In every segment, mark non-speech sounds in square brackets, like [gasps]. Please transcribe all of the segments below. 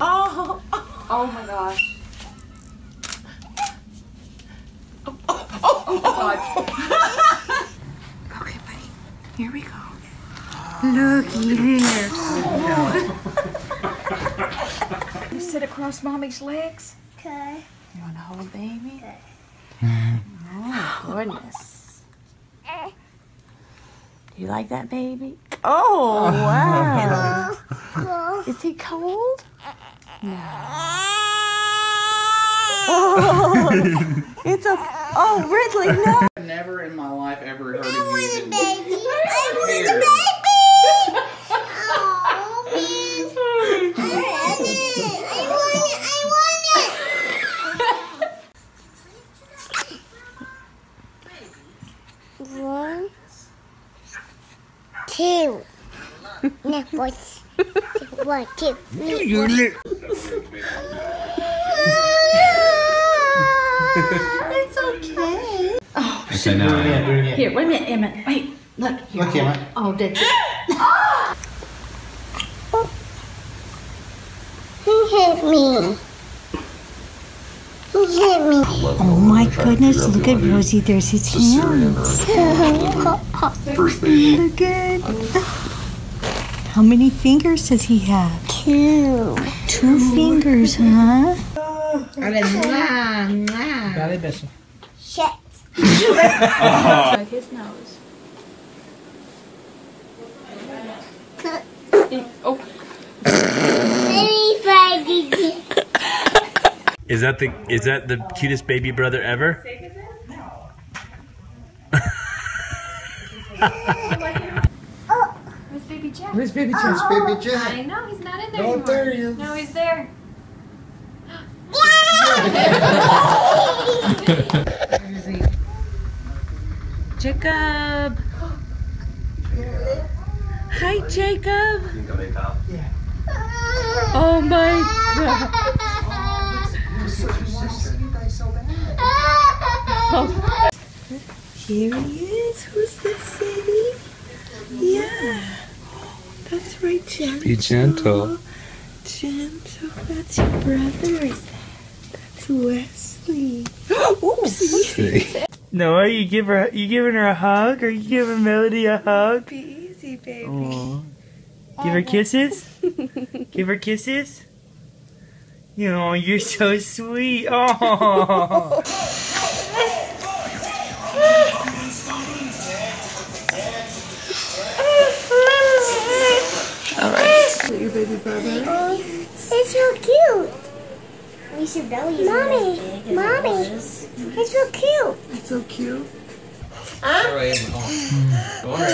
Oh, Oh my gosh. Oh, oh, oh, [laughs] okay, buddy. Here we go. Looky there. [laughs] You sit across mommy's legs. Okay. You want to hold baby? Oh, goodness. Eh. Do you like that baby? Oh, wow. Is he cold? No. Oh, [laughs] [laughs] it's a. Oh, Ridley, no. Never in my life ever heard of I want a using baby. I want a Here. baby. Oh, man. I want it. I want it. I want it. One, two. No, boys. One, two, three, It's okay. Okay, now Here, wait a minute, Emmett. Wait, look. Here. Look, Emmett. Oh, did He hit me. He hit me. Oh my goodness, look at Rosie. There's his hands. [laughs] First baby. Look at. How many fingers does he have? Two. Two fingers, huh? Shit. [laughs] Like his nose. Oh, [laughs] Is that the is that the cutest baby brother ever? [laughs] where's baby Jack? Where's baby Jack? baby Jack? I know, he's not in there Oh, anymore. there he is. No, he's there. [laughs] Jacob. Hi, Jacob. Oh my God. [laughs] Oh, here he is. Who's this, baby? Yeah. That's right, Jack. Be gentle. Gentle. That's your brother. That's Wesley. [gasps] Oopsie. Noah, you give her you giving her a hug? Are you giving Melody a hug? Be easy, baby. Aw. Give her kisses. [laughs] Give her kisses. You know, you're so sweet. Oh. [laughs] Your baby brother. Oh, it's so cute. At least your belly is Mommy, Mommy, it's so cute. It's so cute. What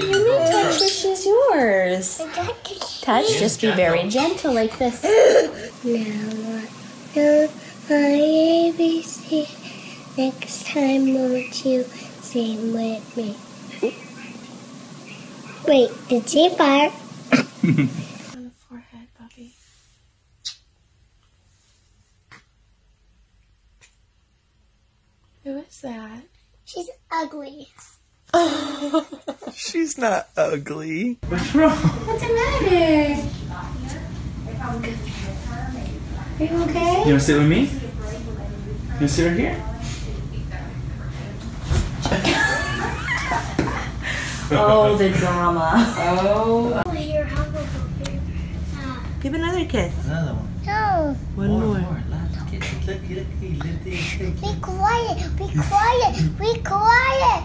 do you mean touch this is yours? I got to see. Touch, just be very gentle like this. [laughs] Now I know my ABC. Next time won't you sing with me? Wait, did she fart? On the forehead, Bubby. Who is that? She's ugly. [laughs] She's not ugly. What's wrong? What's the matter? Are you okay? You wanna sit with me? You wanna sit right here? [laughs] Oh, the drama. Oh, your hug Give another kiss. Another one. No, One more. Look, be quiet, be quiet, be quiet.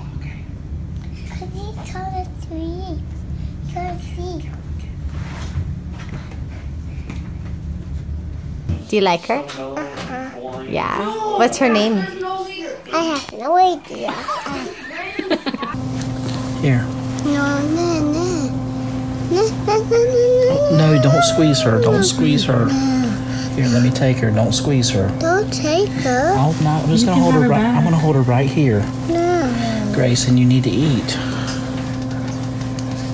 Cause he's trying to sleep. Trying to sleep. Do you like her? Uh-huh. Yeah. What's her name? I have no idea. [laughs] Here. No, no, no. No, no, no, no, no. No, don't squeeze her. Don't squeeze her. Here, let me take her. Don't squeeze her. Don't take her. Oh, no, I'm just gonna hold her right. I'm gonna hold her right here, No. Grayson. You need to eat.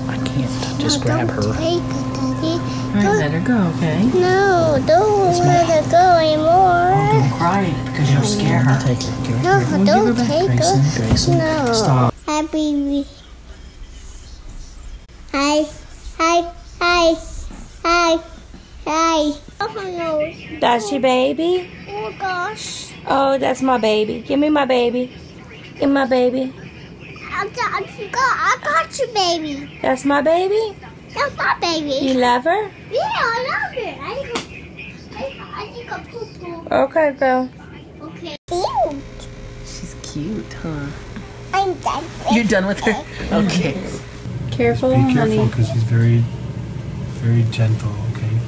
I can't just grab Don't her. take her, Daddy. Alright, let her go, okay? No, don't let her go anymore. Oh, don't cry, because you'll scare her. Take her. Give her. No, here. don't take Grayson, her. Grayson, No. stop. Hi, baby. Hi, hi, hi, hi, Hey. Oh no. That's your baby? Oh gosh. Oh, that's my baby. Give me my baby. Give me my baby. I got, I got, I you, baby. That's my baby? That's my baby. You love her? Yeah, I love her. I think I, I I poo poo. Okay, girl. Okay. Cute. She's cute, huh? I'm done. You're done with her? Okay. Careful, Be careful because she's very, very gentle, okay?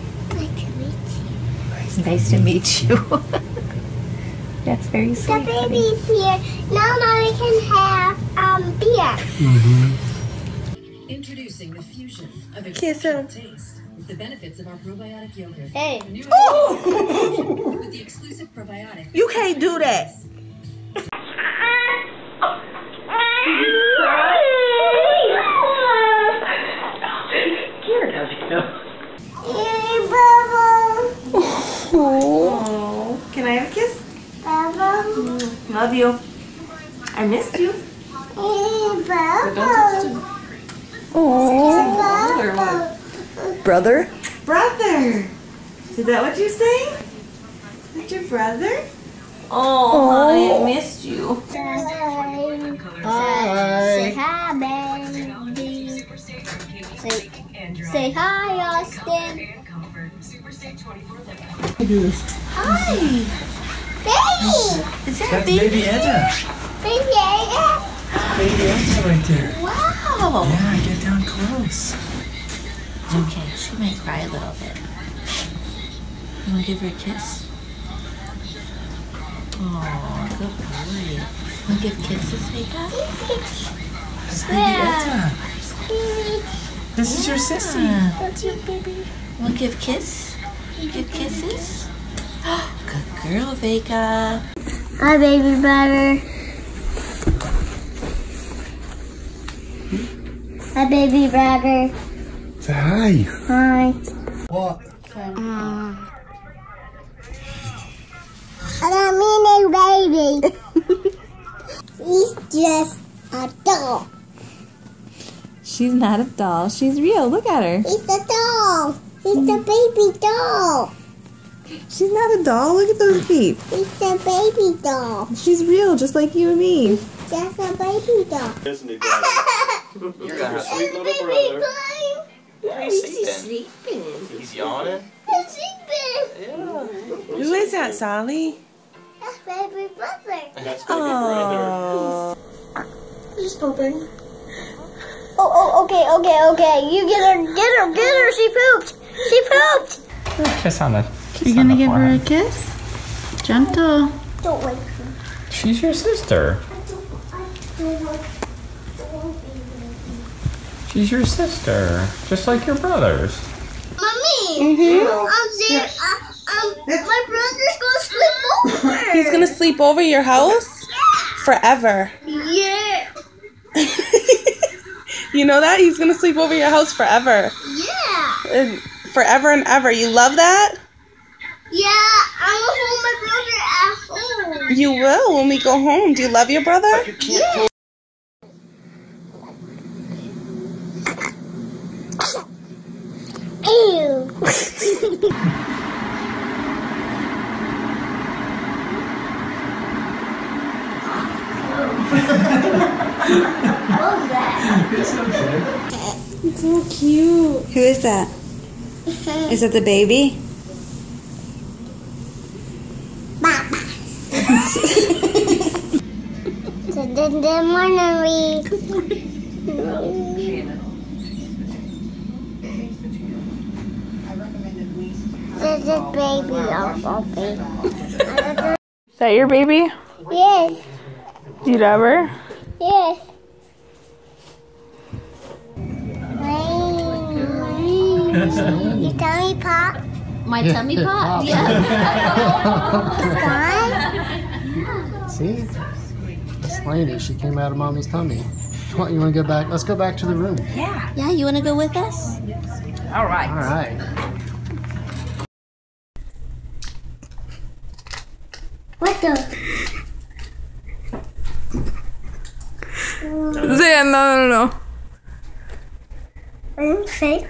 Nice to meet you. [laughs] That's very The sweet. honey. baby's here. Now mommy can have um beer. Mm-hmm. Introducing the fusion of Kiss exceptional taste with the benefits of our probiotic yogurt. Hey. New [laughs] with the exclusive probiotic. You can't do that. Hey, Bubba. Oh. Can I have a kiss? Bubba. Love you. I missed you. Hey, Bubba. Oh. Brother? Brother. Is that what you say? That's your brother? Oh, honey, I missed you. Say hi, baby. Say, say hi, Austin. Hi. Baby. Is that That's baby? baby Edna. Baby Ada. Baby Edna right there. Wow. Yeah, get down close. Okay, she might cry a little bit. You want to give her a kiss? Oh, good boy. Want to give kisses, Vika? That's baby Edna. This is your sissy. That's your baby. Want to give kiss? Give kisses? [gasps] Good girl, Vega. Hi, baby brother. Hi, baby brother. Say hi. Hi. What? I don't mean a baby. [laughs] He's just a doll. She's not a doll. She's real. Look at her. He's a doll. He's a baby doll. She's not a doll. Look at those feet. He's a baby doll. She's real, just like you and me. Just a baby doll. [laughs] Isn't he, Daddy? You're a sweet little brother. He's sleeping. He's yawning. He's sleeping. Yeah. Who is that, Sally? That's baby brother. That's baby brother. He's pooping. Oh, oh, okay, okay, okay. You get her, get her, get her. She pooped. She pooped. Kiss on the. Kiss You on gonna the give her a kiss? Gentle. Don't wait. She's your sister. She's your sister, just like your brothers. Mommy, I'm there. Uh, um, my brother's gonna sleep over. He's gonna sleep over your house yeah. forever. Yeah, [laughs] You know that? He's gonna sleep over your house forever. yeah, And forever and ever. You love that? yeah. I'm gonna hold my brother at home. You will when we go home. Do you love your brother? Ew. Who is that? [laughs] Is it the baby? Papa. [laughs] so then the morning This is baby of Poppy. Is that your baby? Yes, Do you love her? yes. Your tummy pop? My tummy pop? Yeah. Sky? See? It's Lainey. She came out of mommy's tummy. What, you want to go back? Let's go back to the room. Yeah, Yeah, you wanna go with us? Alright. All right. What the? Zan, no, no, no. I'm fake.